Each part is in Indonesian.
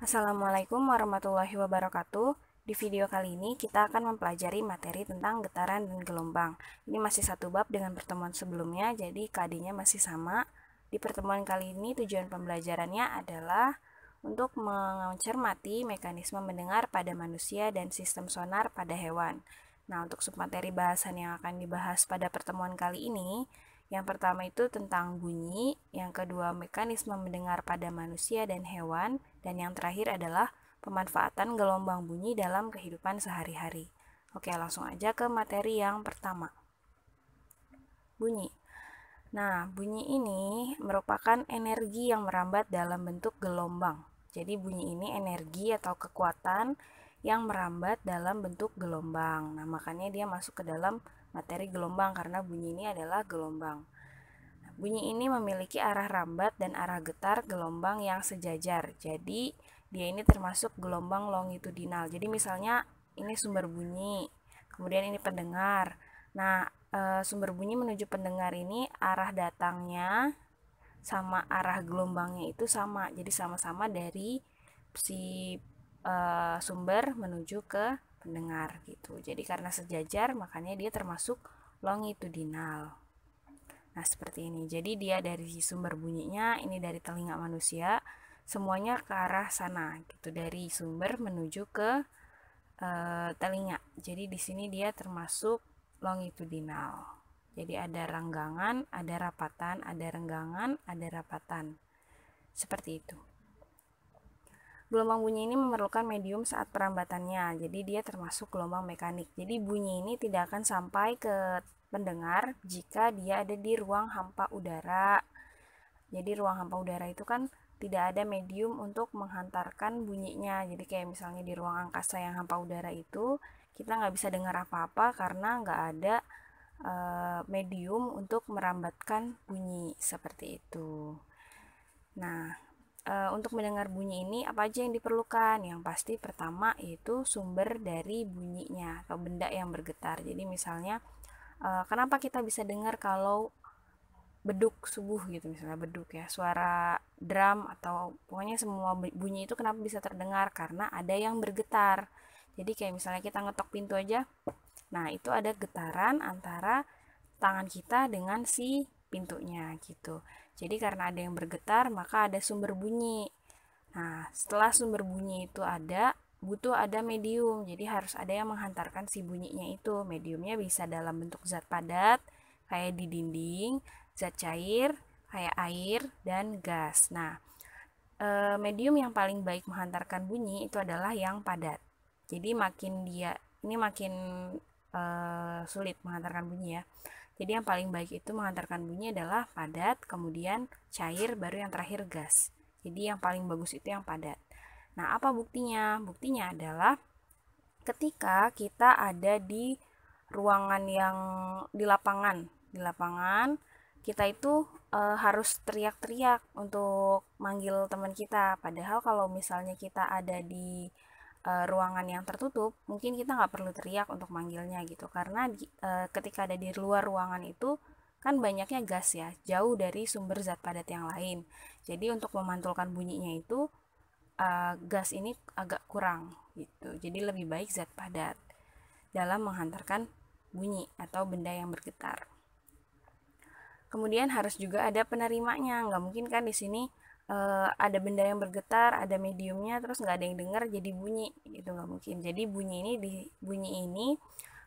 Assalamualaikum warahmatullahi wabarakatuh. Di video kali ini kita akan mempelajari materi tentang getaran dan gelombang. Ini masih satu bab dengan pertemuan sebelumnya, jadi KD-nya masih sama. Di pertemuan kali ini tujuan pembelajarannya adalah untuk mencermati mekanisme mendengar pada manusia dan sistem sonar pada hewan. Nah, untuk submateri bahasan yang akan dibahas pada pertemuan kali ini, yang pertama itu tentang bunyi, yang kedua mekanisme mendengar pada manusia dan hewan, dan yang terakhir adalah pemanfaatan gelombang bunyi dalam kehidupan sehari-hari. Oke, langsung aja ke materi yang pertama. Bunyi. Nah, bunyi ini merupakan energi yang merambat dalam bentuk gelombang. Jadi bunyi ini energi atau kekuatan yang merambat dalam bentuk gelombang. Nah, makanya dia masuk ke dalam materi gelombang karena bunyi ini adalah gelombang. Bunyi ini memiliki arah rambat dan arah getar gelombang yang sejajar. Jadi, dia ini termasuk gelombang longitudinal. Jadi, misalnya ini sumber bunyi, kemudian ini pendengar. Nah, e, sumber bunyi menuju pendengar ini arah datangnya sama arah gelombangnya itu sama. Jadi, sama-sama dari si e, sumber menuju ke pendengar gitu. Jadi karena sejajar makanya dia termasuk longitudinal. Nah, seperti ini. Jadi dia dari sumber bunyinya, ini dari telinga manusia, semuanya ke arah sana gitu dari sumber menuju ke e, telinga. Jadi di sini dia termasuk longitudinal. Jadi ada renggangan, ada rapatan, ada renggangan, ada rapatan. Seperti itu. Gelombang bunyi ini memerlukan medium saat perambatannya, jadi dia termasuk gelombang mekanik. Jadi bunyi ini tidak akan sampai ke pendengar jika dia ada di ruang hampa udara. Jadi ruang hampa udara itu kan tidak ada medium untuk menghantarkan bunyinya. Jadi kayak misalnya di ruang angkasa yang hampa udara itu kita nggak bisa dengar apa-apa karena nggak ada uh, medium untuk merambatkan bunyi seperti itu. Nah, e, untuk mendengar bunyi ini apa aja yang diperlukan? Yang pasti pertama yaitu sumber dari bunyinya atau benda yang bergetar. Jadi misalnya e, kenapa kita bisa dengar kalau beduk subuh gitu misalnya beduk ya suara drum atau pokoknya semua bunyi itu kenapa bisa terdengar karena ada yang bergetar jadi kayak misalnya kita ngetok pintu aja nah itu ada getaran antara tangan kita dengan si pintunya gitu jadi karena ada yang bergetar, maka ada sumber bunyi. Nah, setelah sumber bunyi itu ada, butuh ada medium. Jadi harus ada yang menghantarkan si bunyinya itu. Mediumnya bisa dalam bentuk zat padat, kayak di dinding, zat cair, kayak air, dan gas. Nah, eh, medium yang paling baik menghantarkan bunyi itu adalah yang padat. Jadi makin dia, ini makin uh, sulit menghantarkan bunyi ya. Jadi yang paling baik itu mengantarkan bunyi adalah padat, kemudian cair, baru yang terakhir gas. Jadi yang paling bagus itu yang padat. Nah, apa buktinya? Buktinya adalah ketika kita ada di ruangan yang di lapangan, di lapangan kita itu e, harus teriak-teriak untuk manggil teman kita. Padahal kalau misalnya kita ada di uh, ruangan yang tertutup, mungkin kita nggak perlu teriak untuk manggilnya gitu, karena uh, ketika ada di luar ruangan itu kan banyaknya gas ya, jauh dari sumber zat padat yang lain. Jadi untuk memantulkan bunyinya itu uh, gas ini agak kurang gitu. Jadi lebih baik zat padat dalam menghantarkan bunyi atau benda yang bergetar. Kemudian harus juga ada penerimanya, nggak mungkin kan di sini uh, ada benda yang bergetar, ada mediumnya, terus nggak ada yang dengar jadi bunyi, itu nggak mungkin. Jadi bunyi ini di bunyi ini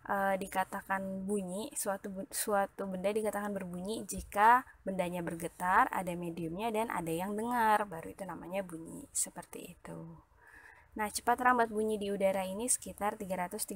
uh, dikatakan bunyi suatu suatu benda dikatakan berbunyi jika bendanya bergetar, ada mediumnya dan ada yang dengar, baru itu namanya bunyi seperti itu. Nah, cepat rambat bunyi di udara ini sekitar 332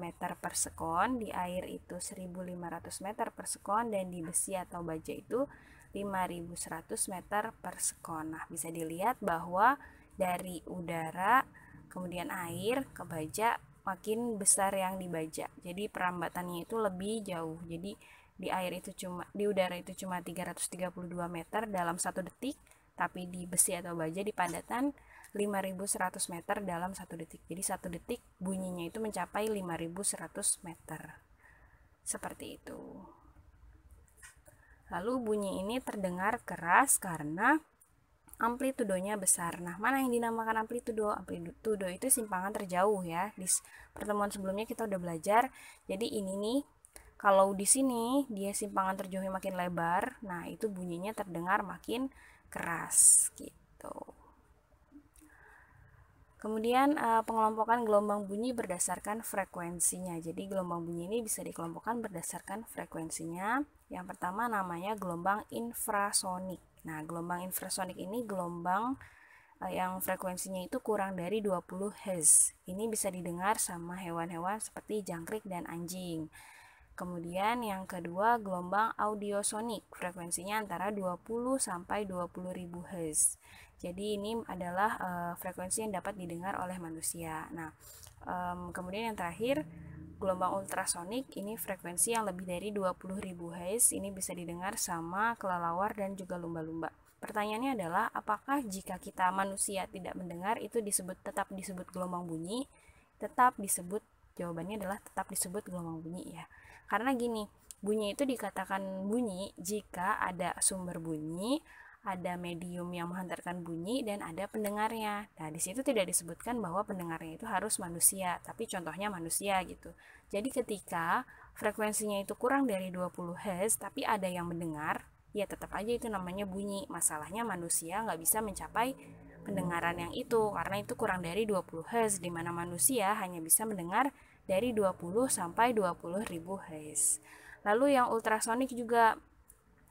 meter per sekon, di air itu 1500 meter per sekon, dan di besi atau baja itu 5100 meter per sekon. Nah, bisa dilihat bahwa dari udara kemudian air ke baja makin besar yang di baja. Jadi perambatannya itu lebih jauh. Jadi di air itu cuma di udara itu cuma 332 meter dalam satu detik, tapi di besi atau baja di padatan 5100 meter dalam satu detik. Jadi satu detik bunyinya itu mencapai 5100 meter. Seperti itu. Lalu bunyi ini terdengar keras karena amplitudonya besar. Nah, mana yang dinamakan amplitudo? Amplitudo itu simpangan terjauh ya. Di pertemuan sebelumnya kita udah belajar. Jadi ini nih kalau di sini dia simpangan terjauhnya makin lebar, nah itu bunyinya terdengar makin keras gitu. Kemudian uh, pengelompokan gelombang bunyi berdasarkan frekuensinya. Jadi gelombang bunyi ini bisa dikelompokkan berdasarkan frekuensinya. Yang pertama namanya gelombang infrasonik. Nah, gelombang infrasonik ini gelombang uh, yang frekuensinya itu kurang dari 20 Hz. Ini bisa didengar sama hewan-hewan seperti jangkrik dan anjing. Kemudian yang kedua gelombang audiosonik, frekuensinya antara 20 sampai 20.000 Hz. Jadi ini adalah uh, frekuensi yang dapat didengar oleh manusia. Nah, um, kemudian yang terakhir gelombang ultrasonik ini frekuensi yang lebih dari 20.000 Hz. Ini bisa didengar sama kelelawar dan juga lumba-lumba. Pertanyaannya adalah apakah jika kita manusia tidak mendengar itu disebut tetap disebut gelombang bunyi? Tetap disebut jawabannya adalah tetap disebut gelombang bunyi ya. Karena gini, bunyi itu dikatakan bunyi jika ada sumber bunyi ada medium yang menghantarkan bunyi dan ada pendengarnya. Nah, di situ tidak disebutkan bahwa pendengarnya itu harus manusia, tapi contohnya manusia gitu. Jadi ketika frekuensinya itu kurang dari 20 Hz tapi ada yang mendengar, ya tetap aja itu namanya bunyi. Masalahnya manusia nggak bisa mencapai pendengaran yang itu karena itu kurang dari 20 Hz di mana manusia hanya bisa mendengar dari 20 sampai 20 ribu Hz. Lalu yang ultrasonik juga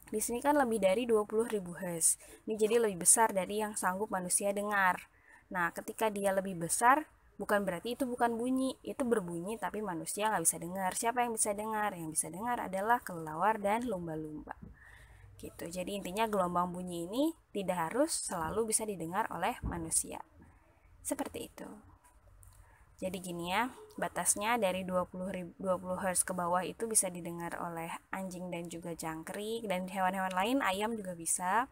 di sini kan lebih dari 20.000 Hz. Ini jadi lebih besar dari yang sanggup manusia dengar. Nah, ketika dia lebih besar, bukan berarti itu bukan bunyi. Itu berbunyi tapi manusia nggak bisa dengar. Siapa yang bisa dengar? Yang bisa dengar adalah kelelawar dan lumba-lumba. Gitu. Jadi intinya gelombang bunyi ini tidak harus selalu bisa didengar oleh manusia. Seperti itu. Jadi gini ya, batasnya dari 20 20 Hz ke bawah itu bisa didengar oleh anjing dan juga jangkrik dan hewan-hewan lain, ayam juga bisa.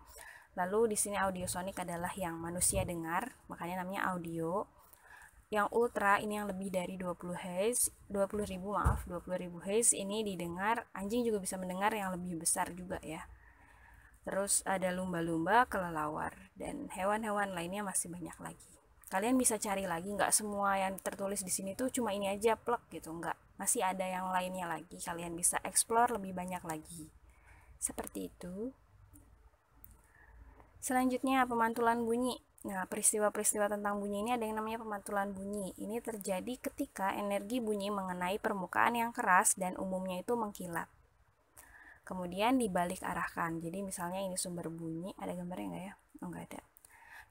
Lalu di sini audiosonik adalah yang manusia dengar, makanya namanya audio. Yang ultra ini yang lebih dari 20 Hz, 20.000 maaf, 20.000 Hz ini didengar, anjing juga bisa mendengar yang lebih besar juga ya. Terus ada lumba-lumba, kelelawar, dan hewan-hewan lainnya masih banyak lagi kalian bisa cari lagi nggak semua yang tertulis di sini tuh cuma ini aja plek gitu nggak masih ada yang lainnya lagi kalian bisa explore lebih banyak lagi seperti itu selanjutnya pemantulan bunyi Nah, peristiwa-peristiwa tentang bunyi ini ada yang namanya pemantulan bunyi. Ini terjadi ketika energi bunyi mengenai permukaan yang keras dan umumnya itu mengkilat. Kemudian dibalik arahkan. Jadi misalnya ini sumber bunyi, ada gambarnya nggak ya? Oh, nggak ada.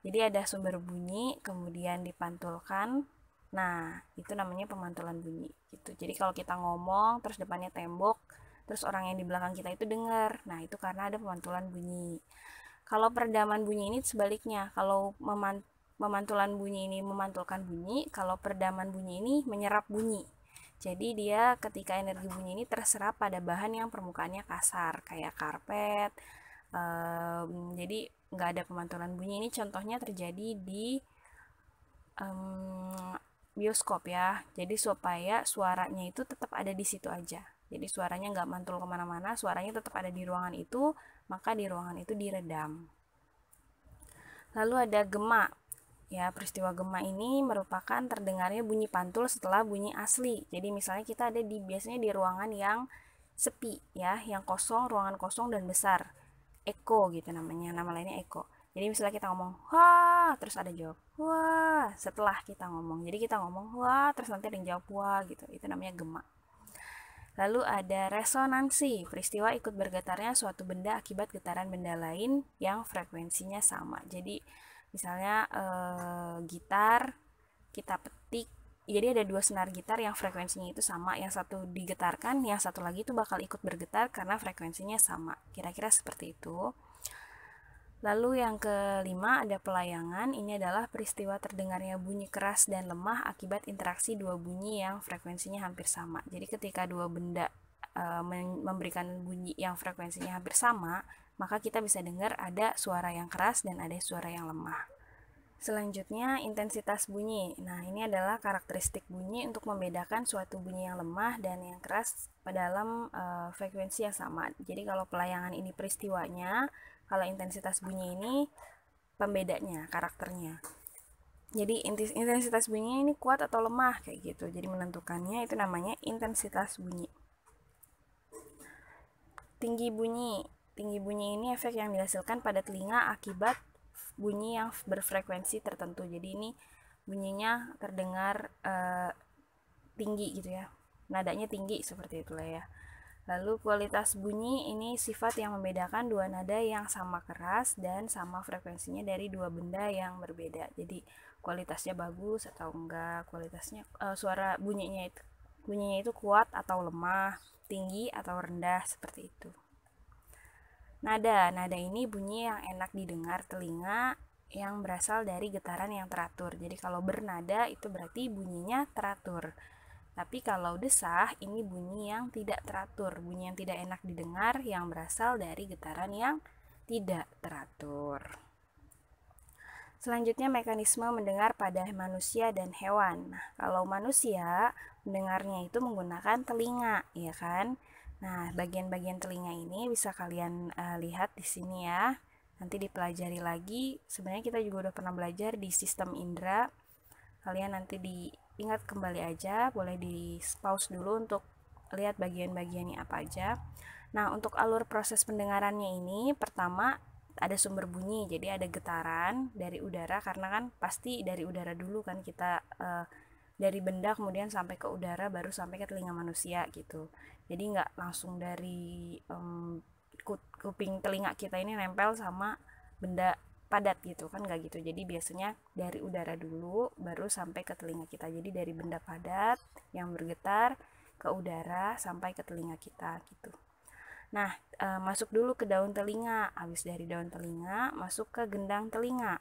Jadi ada sumber bunyi, kemudian dipantulkan. Nah, itu namanya pemantulan bunyi gitu. Jadi kalau kita ngomong terus depannya tembok, terus orang yang di belakang kita itu dengar. Nah, itu karena ada pemantulan bunyi. Kalau peredaman bunyi ini sebaliknya. Kalau memant memantulan bunyi ini memantulkan bunyi, kalau peredaman bunyi ini menyerap bunyi. Jadi dia ketika energi bunyi ini terserap pada bahan yang permukaannya kasar, kayak karpet. Um, jadi nggak ada pemantulan bunyi. Ini contohnya terjadi di um, bioskop ya. Jadi supaya suaranya itu tetap ada di situ aja. Jadi suaranya nggak mantul ke mana-mana suaranya tetap ada di ruangan itu maka di ruangan itu diredam. Lalu ada gema. Ya peristiwa gema ini merupakan terdengarnya bunyi pantul setelah bunyi asli. Jadi misalnya kita ada di biasanya di ruangan yang sepi ya yang kosong ruangan kosong dan besar Eko gitu namanya nama lainnya Eko. Jadi misalnya kita ngomong wah terus ada jawab wah setelah kita ngomong. Jadi kita ngomong wah terus nanti ada yang jawab wah gitu. Itu namanya gemak lalu ada resonansi peristiwa ikut bergetarnya suatu benda akibat getaran benda lain yang frekuensinya sama. Jadi misalnya eh, gitar kita petik jadi ada dua senar gitar yang frekuensinya itu sama yang satu digetarkan yang satu lagi itu bakal ikut bergetar karena frekuensinya sama. Kira-kira seperti itu. Lalu yang kelima ada pelayangan. Ini adalah peristiwa terdengarnya bunyi keras dan lemah akibat interaksi dua bunyi yang frekuensinya hampir sama. Jadi ketika dua benda e, memberikan bunyi yang frekuensinya hampir sama maka kita bisa dengar ada suara yang keras dan ada suara yang lemah Selanjutnya, intensitas bunyi. Nah, ini adalah karakteristik bunyi untuk membedakan suatu bunyi yang lemah dan yang keras dalam uh, frekuensi yang sama. Jadi, kalau pelayangan ini peristiwanya, kalau intensitas bunyi ini pembedanya karakternya jadi intensitas bunyinya ini kuat atau lemah kayak gitu jadi menentukannya itu namanya intensitas bunyi tinggi bunyi tinggi bunyi ini efek yang dihasilkan pada telinga akibat bunyi yang berfrekuensi tertentu jadi ini bunyinya terdengar uh, tinggi gitu ya nadanya tinggi seperti itulah ya Lalu kualitas bunyi ini sifat yang membedakan dua nada yang sama keras dan sama frekuensinya dari dua benda yang berbeda. Jadi kualitasnya bagus atau enggak, kualitasnya uh, suara bunyinya itu bunyinya itu kuat atau lemah, tinggi atau rendah seperti itu. Nada, nada ini bunyi yang enak didengar telinga yang berasal dari getaran yang teratur. Jadi kalau bernada itu berarti bunyinya teratur. Tapi kalau desah, ini bunyi yang tidak teratur, bunyi yang tidak enak didengar yang berasal dari getaran yang tidak teratur. Selanjutnya mekanisme mendengar pada manusia dan hewan. Nah, kalau manusia mendengarnya itu menggunakan telinga, ya kan? Nah, bagian-bagian telinga ini bisa kalian uh, lihat di sini ya. Nanti dipelajari lagi. Sebenarnya kita juga udah pernah belajar di sistem indera. Kalian nanti di ingat kembali aja boleh di pause dulu untuk lihat bagian-bagiannya apa aja nah untuk alur proses pendengarannya ini pertama ada sumber bunyi jadi ada getaran dari udara karena kan pasti dari udara dulu kan kita uh, dari benda kemudian sampai ke udara baru sampai ke telinga manusia gitu. Jadi nggak langsung dari um, kuping telinga kita ini nempel sama benda padat gitu kan nggak gitu. Jadi biasanya dari udara dulu baru sampai ke telinga kita. Jadi dari benda padat yang bergetar ke udara sampai ke telinga kita gitu. Nah e, masuk dulu ke daun telinga. Habis dari daun telinga masuk ke gendang telinga.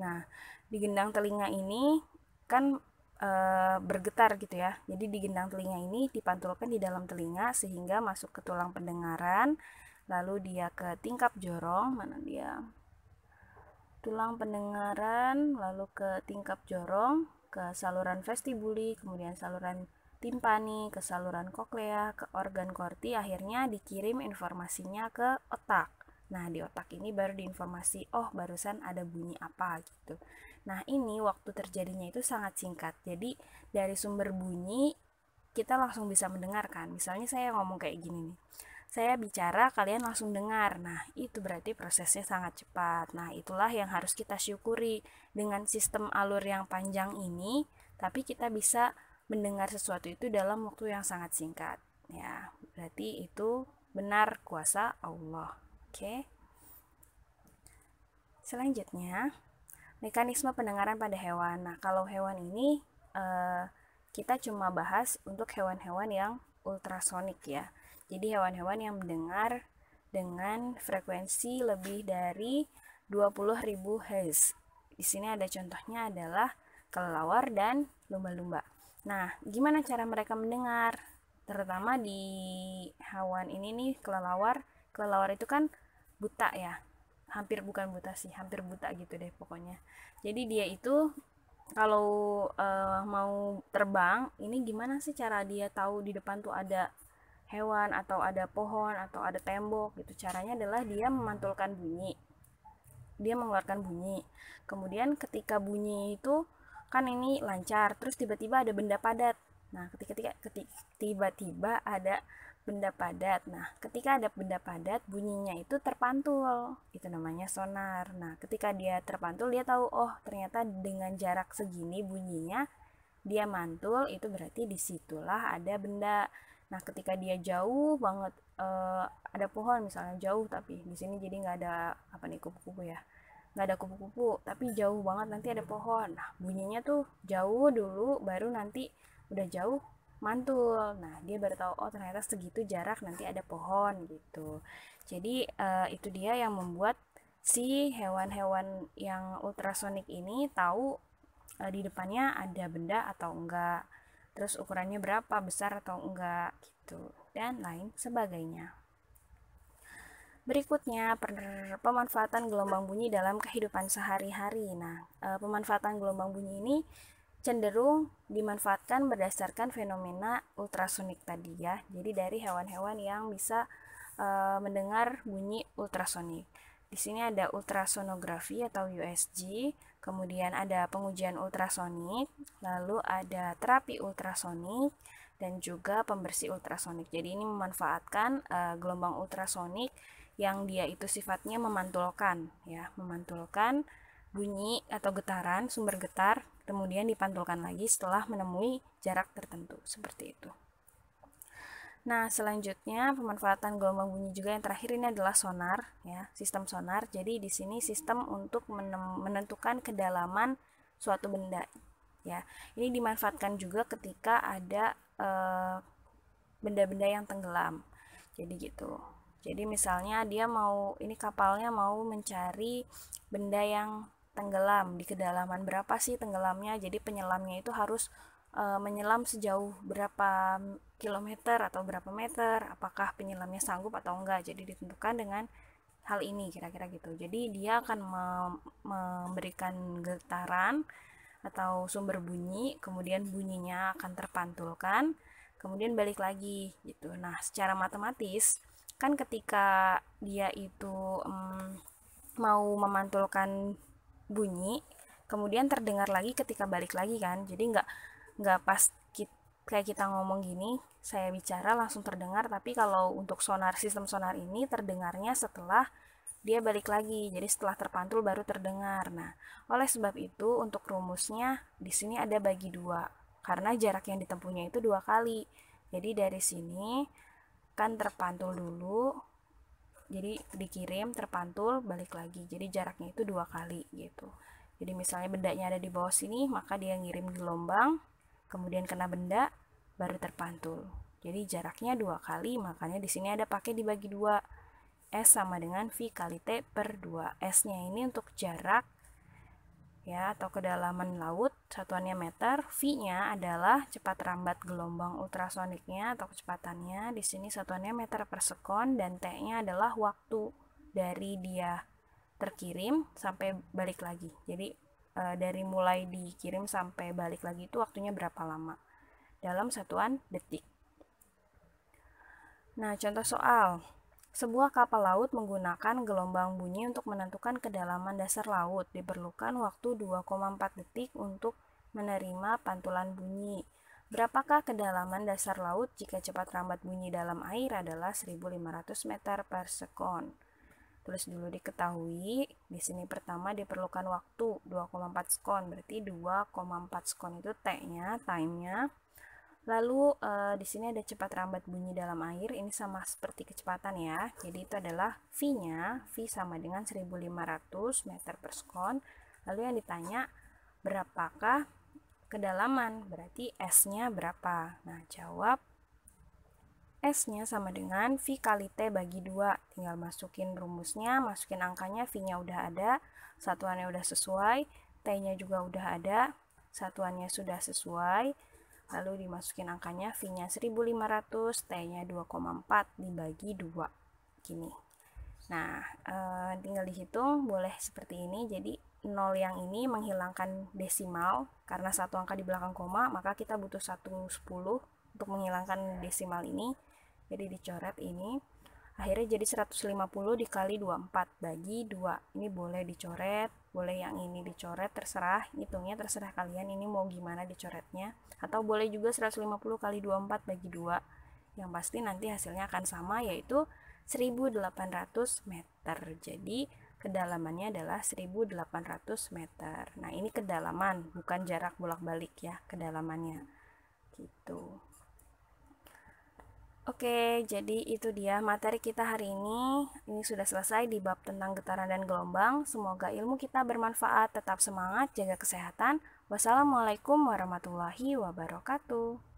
Nah di gendang telinga ini kan e, bergetar gitu ya jadi di gendang telinga ini dipantulkan di dalam telinga sehingga masuk ke tulang pendengaran lalu dia ke tingkap jorong mana dia tulang pendengaran, lalu ke tingkap jorong, ke saluran vestibuli, kemudian saluran timpani, ke saluran koklea, ke organ korti, akhirnya dikirim informasinya ke otak. Nah, di otak ini baru diinformasi, oh barusan ada bunyi apa gitu. Nah, ini waktu terjadinya itu sangat singkat. Jadi, dari sumber bunyi kita langsung bisa mendengarkan. Misalnya saya ngomong kayak gini nih saya bicara kalian langsung dengar. Nah itu berarti prosesnya sangat cepat. Nah itulah yang harus kita syukuri. Dengan sistem alur yang panjang ini tapi kita bisa mendengar sesuatu itu dalam waktu yang sangat singkat. Ya berarti itu benar kuasa Allah. Oke. Selanjutnya mekanisme pendengaran pada hewan nah kalau hewan ini eh, kita cuma bahas untuk hewan-hewan yang ultrasonik ya jadi hewan-hewan yang mendengar dengan frekuensi lebih dari 20.000 Hz. Di sini ada contohnya adalah kelelawar dan lumba-lumba. Nah, gimana cara mereka mendengar? Terutama di hewan ini nih kelelawar. Kelelawar itu kan buta ya. Hampir bukan buta sih, hampir buta gitu deh pokoknya. Jadi dia itu kalau uh, mau terbang, ini gimana sih cara dia tahu di depan tuh ada hewan atau ada pohon atau ada tembok gitu? Caranya adalah dia memantulkan bunyi. Dia mengeluarkan bunyi. Kemudian ketika bunyi itu kan ini lancar terus tiba-tiba ada benda padat. Nah ketika tiba-tiba ada benda padat. Nah ketika ada benda padat bunyinya itu terpantul. Itu namanya sonar. Nah ketika dia terpantul dia tahu oh ternyata dengan jarak segini bunyinya dia mantul. Itu berarti di situlah ada benda. Nah, ketika dia jauh banget uh, ada pohon misalnya jauh tapi di sini jadi nggak ada apa nih kupu-kupu ya? Nggak ada kupu-kupu tapi jauh banget nanti ada pohon. Nah bunyinya tuh jauh dulu baru nanti udah jauh mantul. Nah dia baru tahu oh ternyata segitu jarak nanti ada pohon gitu. Jadi uh, itu dia yang membuat si hewan-hewan yang ultrasonik ini tahu uh, di depannya ada benda atau enggak terus ukurannya berapa besar atau enggak gitu dan lain sebagainya. Berikutnya pemanfaatan gelombang bunyi dalam kehidupan sehari-hari. Nah e, pemanfaatan gelombang bunyi ini cenderung dimanfaatkan berdasarkan fenomena ultrasonik tadi ya jadi dari hewan-hewan yang bisa e, mendengar bunyi ultrasonik Di sini ada ultrasonografi atau USG, kemudian ada pengujian ultrasonik, lalu ada terapi ultrasonik, dan juga pembersih ultrasonik. Jadi ini memanfaatkan uh, gelombang ultrasonik yang dia itu sifatnya memantulkan, ya, memantulkan bunyi atau getaran, sumber getar, kemudian dipantulkan lagi setelah menemui jarak tertentu, seperti itu. Nah, selanjutnya pemanfaatan gelombang bunyi juga yang terakhir ini adalah sonar, ya, sistem sonar. Jadi di sini sistem untuk menentukan kedalaman suatu benda, ya. Ini dimanfaatkan juga ketika ada eh, benda-benda yang tenggelam. Jadi gitu. Jadi misalnya dia mau ini kapalnya mau mencari benda yang tenggelam di kedalaman berapa sih tenggelamnya. Jadi penyelamnya itu harus e, menyelam sejauh berapa kilometer atau berapa meter, apakah penyelamnya sanggup atau enggak. Jadi ditentukan dengan hal ini kira-kira gitu. Jadi dia akan memberikan getaran atau sumber bunyi, kemudian bunyinya akan terpantulkan, kemudian balik lagi gitu. Nah, secara matematis kan ketika dia itu um, mau memantulkan bunyi, kemudian terdengar lagi ketika balik lagi kan. Jadi nggak nggak pas kayak kita ngomong gini, saya bicara langsung terdengar, tapi kalau untuk sonar sistem sonar ini terdengarnya setelah dia balik lagi. Jadi setelah terpantul baru terdengar. Nah, oleh sebab itu untuk rumusnya di sini ada bagi dua karena jarak yang ditempuhnya itu dua kali. Jadi dari sini kan terpantul dulu, jadi dikirim terpantul balik lagi. Jadi jaraknya itu dua kali gitu. Jadi misalnya bendanya ada di bawah sini, maka dia ngirim gelombang kemudian kena benda, baru terpantul. Jadi jaraknya dua kali, makanya di sini ada pakai dibagi dua. S sama dengan V kali T per 2. S-nya ini untuk jarak ya atau kedalaman laut, satuannya meter. V-nya adalah cepat rambat gelombang ultrasoniknya atau kecepatannya. Di sini satuannya meter per sekon dan T-nya adalah waktu dari dia terkirim sampai balik lagi. Jadi e, dari mulai dikirim sampai balik lagi itu waktunya berapa lama dalam satuan detik. Nah, contoh soal. Sebuah kapal laut menggunakan gelombang bunyi untuk menentukan kedalaman dasar laut. Diperlukan waktu 2,4 detik untuk menerima pantulan bunyi. Berapakah kedalaman dasar laut jika cepat rambat bunyi dalam air adalah 1500 meter per sekon? Tulis dulu diketahui. Di sini pertama diperlukan waktu 2,4 sekon. Berarti 2,4 sekon itu T-nya, time-nya. Lalu e, di sini ada cepat rambat bunyi dalam air. Ini sama seperti kecepatan ya. Jadi itu adalah V-nya. V sama dengan 1500 meter per sekon. Lalu yang ditanya berapakah kedalaman? Berarti S-nya berapa? Nah, jawab S-nya sama dengan V kali T bagi 2. Tinggal masukin rumusnya, masukin angkanya, V-nya udah ada, satuannya udah sesuai, T-nya juga udah ada, satuannya sudah sesuai, lalu dimasukin angkanya, V-nya 1500, T-nya 2,4 dibagi 2. Gini. Nah, e, tinggal dihitung, boleh seperti ini, jadi 0 yang ini menghilangkan desimal, karena satu angka di belakang koma, maka kita butuh 1 10 untuk menghilangkan desimal ini. Jadi dicoret ini. Akhirnya jadi 150 dikali 24 bagi 2 ini boleh dicoret boleh yang ini dicoret terserah hitungnya terserah kalian ini mau gimana dicoretnya. Atau boleh juga 150 kali 24 bagi 2 yang pasti nanti hasilnya akan sama yaitu 1800 meter. Jadi kedalamannya adalah 1800 meter. Nah ini kedalaman bukan jarak bolak-balik ya kedalamannya. Gitu Oke, jadi itu dia materi kita hari ini. Ini sudah selesai di bab tentang getaran dan gelombang. Semoga ilmu kita bermanfaat. Tetap semangat, jaga kesehatan. Wassalamualaikum warahmatullahi wabarakatuh.